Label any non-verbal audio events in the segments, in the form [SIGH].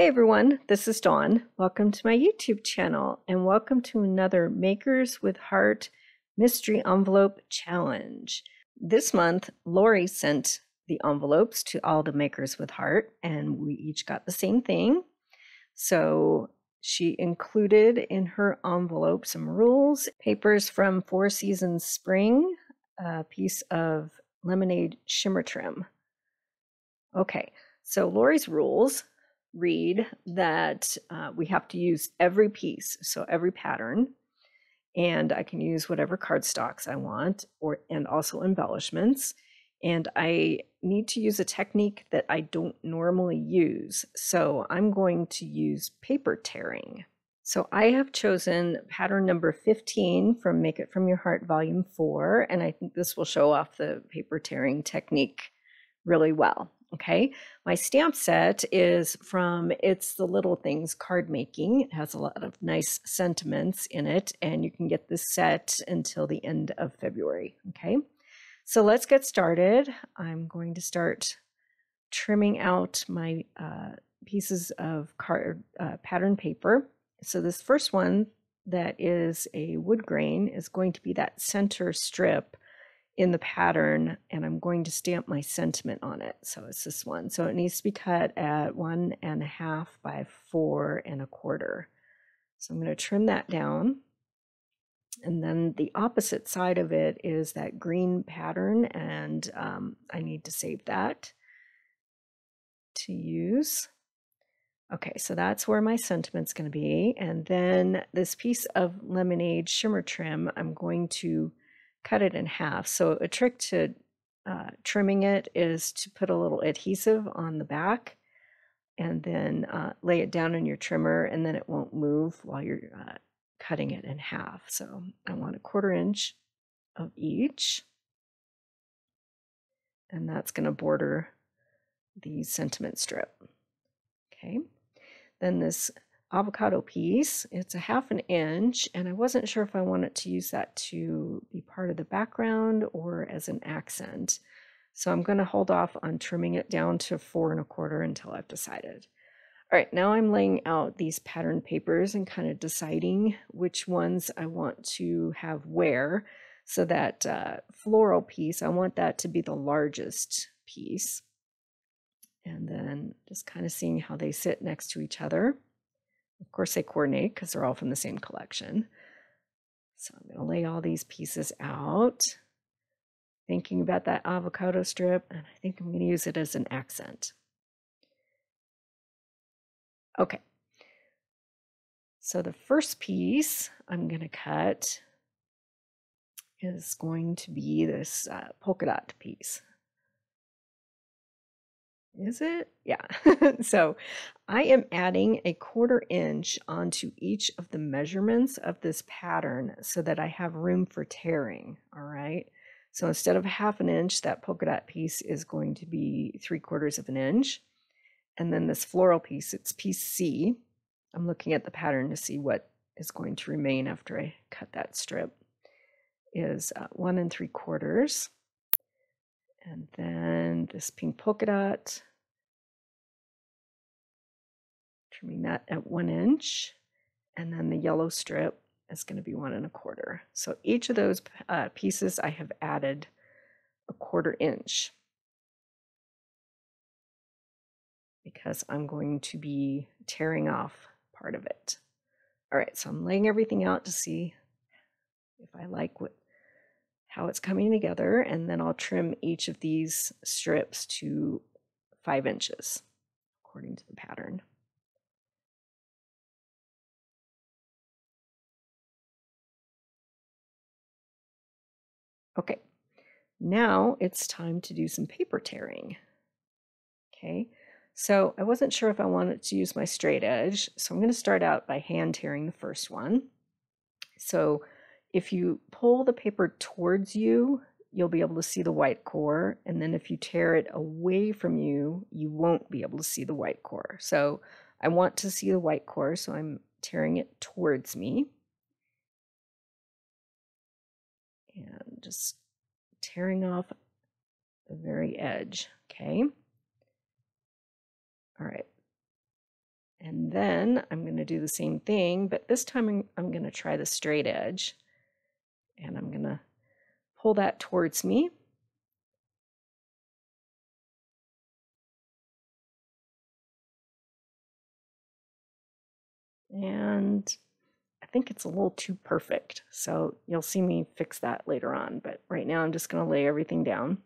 Hey everyone, this is Dawn. Welcome to my YouTube channel and welcome to another Makers with Heart Mystery Envelope Challenge. This month, Lori sent the envelopes to all the Makers with Heart and we each got the same thing. So she included in her envelope some rules, papers from Four Seasons Spring, a piece of lemonade shimmer trim. Okay, so Lori's rules read that uh, we have to use every piece, so every pattern, and I can use whatever cardstocks I want, or and also embellishments. And I need to use a technique that I don't normally use, so I'm going to use paper tearing. So I have chosen pattern number 15 from Make It From Your Heart Volume 4, and I think this will show off the paper tearing technique really well. Okay, my stamp set is from It's the Little Things card making. It has a lot of nice sentiments in it, and you can get this set until the end of February. Okay, so let's get started. I'm going to start trimming out my uh, pieces of card uh, pattern paper. So this first one that is a wood grain is going to be that center strip in the pattern and I'm going to stamp my sentiment on it. So it's this one. So it needs to be cut at one and a half by four and a quarter. So I'm going to trim that down. And then the opposite side of it is that green pattern and um, I need to save that to use. Okay, so that's where my sentiment's going to be. And then this piece of lemonade shimmer trim, I'm going to cut it in half. So a trick to uh, trimming it is to put a little adhesive on the back and then uh, lay it down in your trimmer and then it won't move while you're uh, cutting it in half. So I want a quarter inch of each and that's going to border the sentiment strip. Okay, then this avocado piece. It's a half an inch, and I wasn't sure if I wanted to use that to be part of the background or as an accent. So I'm going to hold off on trimming it down to four and a quarter until I've decided. All right, now I'm laying out these pattern papers and kind of deciding which ones I want to have where. So that uh, floral piece, I want that to be the largest piece. And then just kind of seeing how they sit next to each other. Of course, they coordinate because they're all from the same collection. So I'm going to lay all these pieces out, thinking about that avocado strip, and I think I'm going to use it as an accent. Okay. So the first piece I'm going to cut is going to be this uh, polka dot piece. Is it? Yeah. [LAUGHS] so I am adding a quarter inch onto each of the measurements of this pattern so that I have room for tearing. All right. So instead of half an inch, that polka dot piece is going to be three quarters of an inch. And then this floral piece, it's piece C. I'm looking at the pattern to see what is going to remain after I cut that strip, is uh, one and three quarters. And then this pink polka dot, trimming that at one inch. And then the yellow strip is going to be one and a quarter. So each of those uh, pieces I have added a quarter inch because I'm going to be tearing off part of it. All right, so I'm laying everything out to see if I like what how it's coming together, and then I'll trim each of these strips to five inches according to the pattern. Okay, now it's time to do some paper tearing. Okay, so I wasn't sure if I wanted to use my straight edge, so I'm going to start out by hand tearing the first one. So if you pull the paper towards you, you'll be able to see the white core. And then if you tear it away from you, you won't be able to see the white core. So I want to see the white core, so I'm tearing it towards me. And just tearing off the very edge, okay? All right. And then I'm going to do the same thing, but this time I'm, I'm going to try the straight edge. And I'm going to pull that towards me. And I think it's a little too perfect. So you'll see me fix that later on. But right now I'm just going to lay everything down.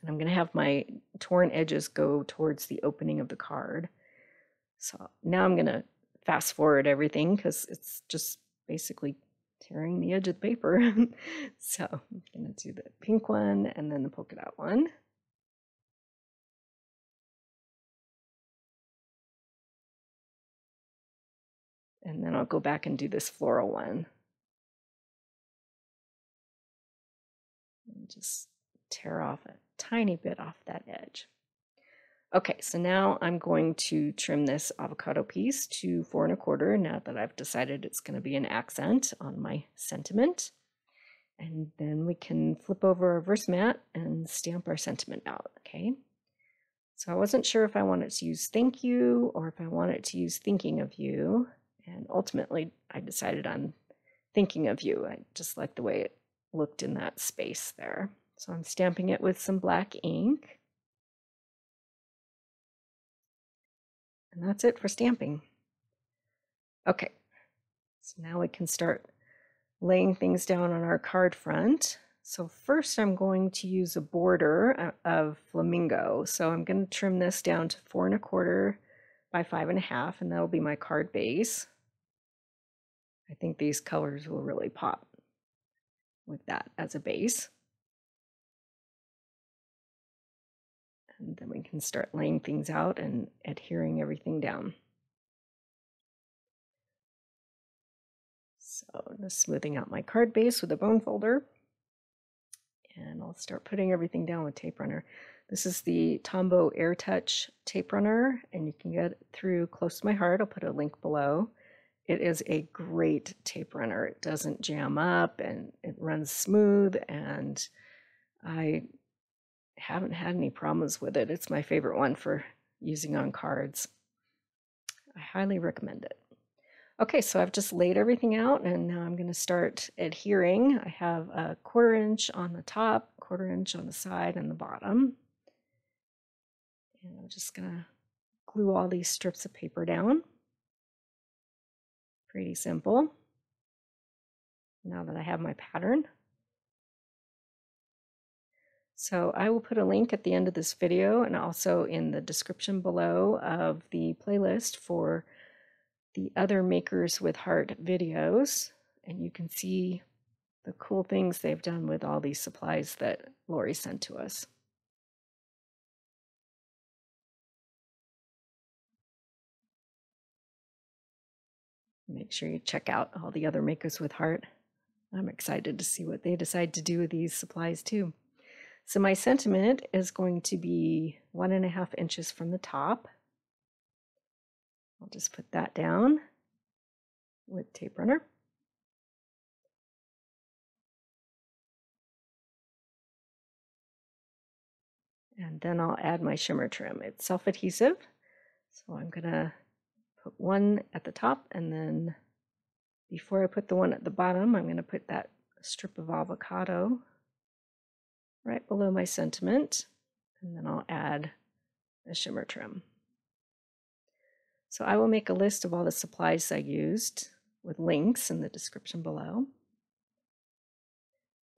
And I'm going to have my torn edges go towards the opening of the card. So now I'm going to fast forward everything because it's just basically tearing the edge of the paper. [LAUGHS] so I'm going to do the pink one and then the polka dot one. And then I'll go back and do this floral one. And just tear off a tiny bit off that edge. Okay, so now I'm going to trim this avocado piece to four and a quarter now that I've decided it's going to be an accent on my sentiment. And then we can flip over our verse mat and stamp our sentiment out, okay? So I wasn't sure if I wanted to use thank you or if I wanted to use thinking of you. And ultimately, I decided on thinking of you. I just like the way it looked in that space there. So I'm stamping it with some black ink. And that's it for stamping. Okay, so now we can start laying things down on our card front. So first I'm going to use a border uh, of flamingo. So I'm going to trim this down to four and a quarter by five and a half, and that'll be my card base. I think these colors will really pop with that as a base. And then we can start laying things out and adhering everything down. So just smoothing out my card base with a bone folder. And I'll start putting everything down with tape runner. This is the Tombow Air Touch tape runner, and you can get it through Close to My Heart. I'll put a link below. It is a great tape runner. It doesn't jam up and it runs smooth and I haven't had any problems with it. It's my favorite one for using on cards. I highly recommend it. Okay, so I've just laid everything out and now I'm going to start adhering. I have a quarter inch on the top, quarter inch on the side and the bottom. And I'm just going to glue all these strips of paper down. Pretty simple. Now that I have my pattern. So I will put a link at the end of this video and also in the description below of the playlist for the other Makers with Heart videos. And you can see the cool things they've done with all these supplies that Lori sent to us. Make sure you check out all the other Makers with Heart. I'm excited to see what they decide to do with these supplies too. So my sentiment is going to be one and a half inches from the top. I'll just put that down with tape runner. And then I'll add my shimmer trim. It's self-adhesive, so I'm gonna put one at the top and then before I put the one at the bottom, I'm to put that strip of avocado right below my sentiment and then I'll add a shimmer trim. So I will make a list of all the supplies I used with links in the description below.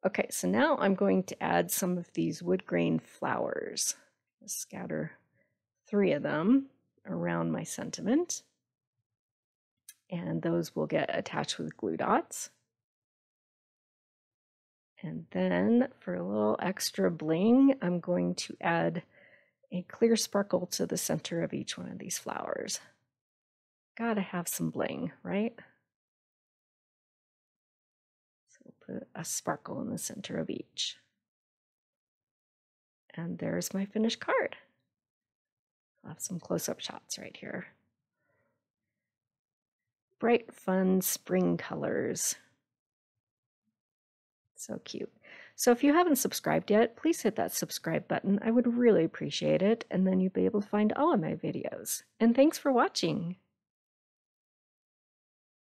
Okay, so now I'm going to add some of these wood grain flowers. Scatter three of them around my sentiment and those will get attached with glue dots. And then for a little extra bling, I'm going to add a clear sparkle to the center of each one of these flowers. Gotta have some bling, right? So we'll put a sparkle in the center of each. And there's my finished card. I'll have some close-up shots right here bright, fun spring colors. So cute. So if you haven't subscribed yet, please hit that subscribe button. I would really appreciate it, and then you'll be able to find all of my videos. And thanks for watching.